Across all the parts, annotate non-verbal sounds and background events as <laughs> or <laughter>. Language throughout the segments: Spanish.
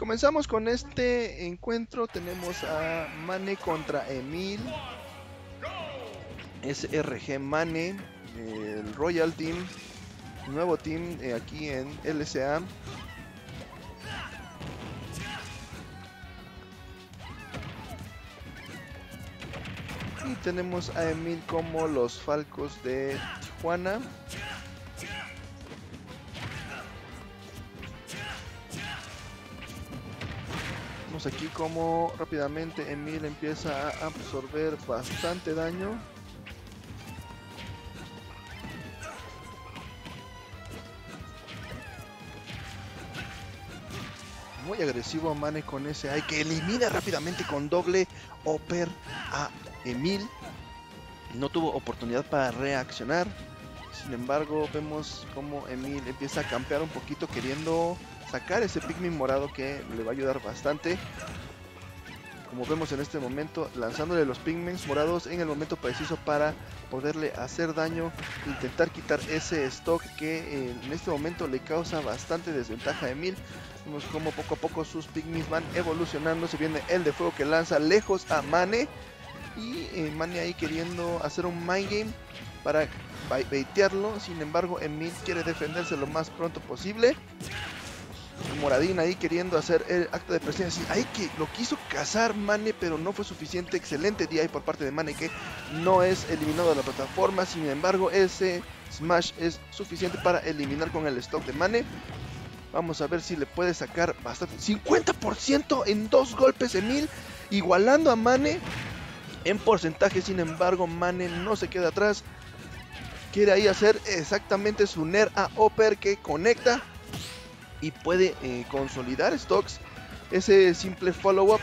comenzamos con este encuentro. Tenemos a Mane contra Emil. SRG Mane, el Royal Team, nuevo team eh, aquí en LSA. Y tenemos a Emil como los Falcos de Tijuana. Aquí como rápidamente Emil empieza a absorber bastante daño. Muy agresivo Mane con ese Ay que elimina rápidamente con doble Upper a Emil. No tuvo oportunidad para reaccionar. Sin embargo, vemos como Emil empieza a campear un poquito queriendo sacar ese Pikmin morado que le va a ayudar bastante. Como vemos en este momento, lanzándole los Pikmins morados en el momento preciso para poderle hacer daño, intentar quitar ese stock que eh, en este momento le causa bastante desventaja a Emil. Vemos como poco a poco sus Pikmins van evolucionando, se viene el de fuego que lanza lejos a Mane y eh, Mane ahí queriendo hacer un mind game para baitearlo, sin embargo Emil quiere defenderse lo más pronto posible. Moradín ahí queriendo hacer el acto de presencia. Ahí que lo quiso cazar Mane, pero no fue suficiente. Excelente DI por parte de Mane que no es eliminado de la plataforma. Sin embargo, ese Smash es suficiente para eliminar con el stock de Mane. Vamos a ver si le puede sacar bastante. 50% en dos golpes Emil, igualando a Mane en porcentaje. Sin embargo, Mane no se queda atrás. Quiere ahí hacer exactamente su Ner a Upper que conecta y puede eh, consolidar stocks. Ese simple follow-up.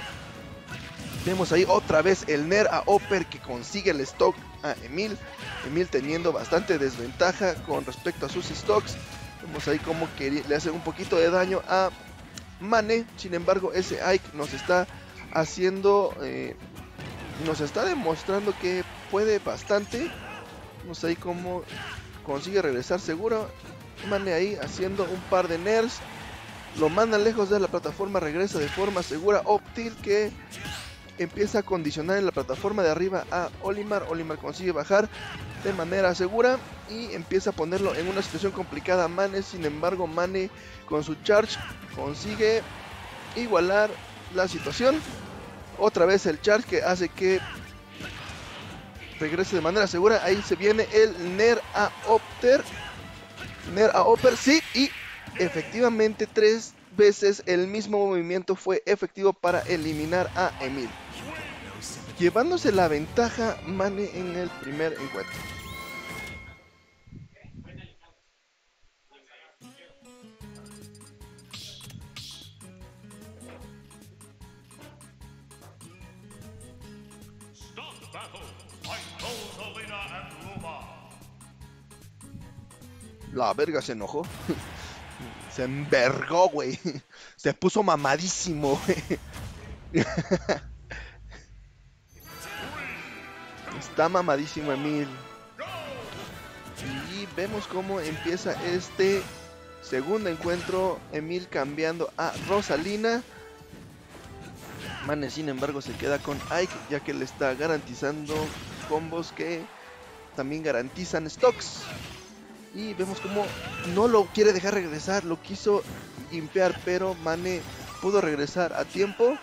Vemos ahí otra vez el Ner a Upper que consigue el stock a Emil. Emil teniendo bastante desventaja con respecto a sus stocks. Vemos ahí como que le hace un poquito de daño a Mane. Sin embargo, ese Ike nos está haciendo. Eh, nos está demostrando que puede bastante. Vemos ahí como consigue regresar seguro. Mane ahí haciendo un par de nerfs. Lo manda lejos de la plataforma, regresa de forma segura. Optil que empieza a condicionar en la plataforma de arriba a Olimar. Olimar consigue bajar de manera segura y empieza a ponerlo en una situación complicada Mane. Sin embargo, Mane con su charge consigue igualar la situación. Otra vez el charge que hace que regrese de manera segura. Ahí se viene el Ner a Opter. A Upper, sí, y efectivamente tres veces el mismo movimiento fue efectivo para eliminar a Emil. Llevándose la ventaja Mane en el primer encuentro. La verga se enojó. <laughs> se envergó, güey. Se puso mamadísimo, güey. <laughs> Está mamadísimo Emil. Y vemos cómo empieza este segundo encuentro. Emil cambiando a Rosalina. Mane, sin embargo, se queda con Ike, ya que le está garantizando combos que también garantizan stocks. Y vemos como no lo quiere dejar regresar, lo quiso impear, pero Mane pudo regresar a tiempo.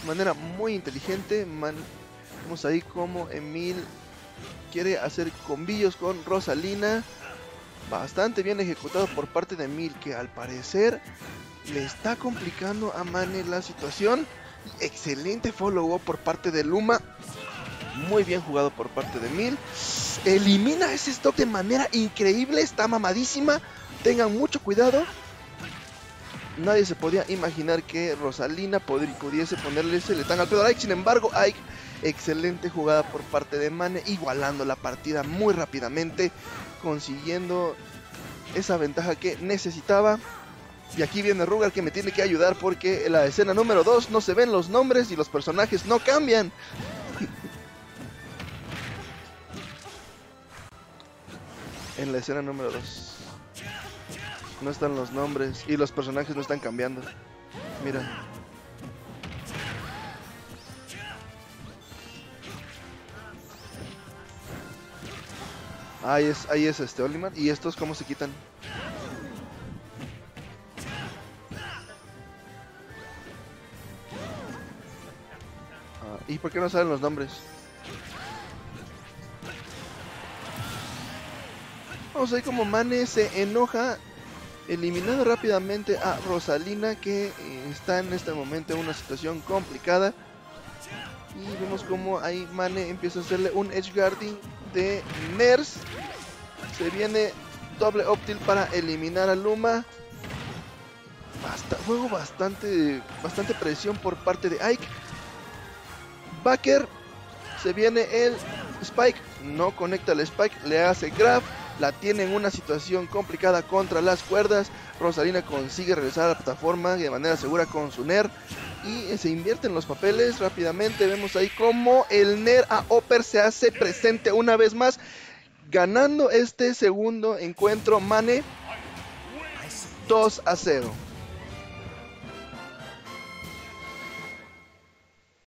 De manera muy inteligente. Vemos ahí como Emil quiere hacer combillos con Rosalina. Bastante bien ejecutado por parte de Emil, que al parecer le está complicando a Mane la situación. Excelente follow-up por parte de Luma. Muy bien jugado por parte de Emil elimina ese stock de manera increíble, está mamadísima. Tengan mucho cuidado. Nadie se podía imaginar que Rosalina pudiese ponerle ese letán al pedo a Ike. Sin embargo, Ike, excelente jugada por parte de Mane, igualando la partida muy rápidamente, consiguiendo esa ventaja que necesitaba. Y aquí viene Rugal que me tiene que ayudar porque en la escena número 2 no se ven los nombres y los personajes no cambian. en la escena número 2. No están los nombres y los personajes no están cambiando. Mira. Ahí es, ahí es este Olimar. ¿Y estos cómo se quitan? Ah, ¿Y por qué no salen los nombres? Vamos a ver como Mane se enoja eliminando rápidamente a Rosalina que eh, está en este momento en una situación complicada. Y vemos como ahí Mane empieza a hacerle un edge guarding de Ners se viene doble Optil para eliminar a Luma. Basta, juego bastante bastante presión por parte de Ike. Backer se viene el Spike no conecta el Spike le hace grab la tiene en una situación complicada contra las cuerdas. Rosalina consigue regresar a la plataforma de manera segura con su NER y se invierten los papeles rápidamente. Vemos ahí como el NER a Oper se hace presente una vez más, ganando este segundo encuentro Mane 2 a 0.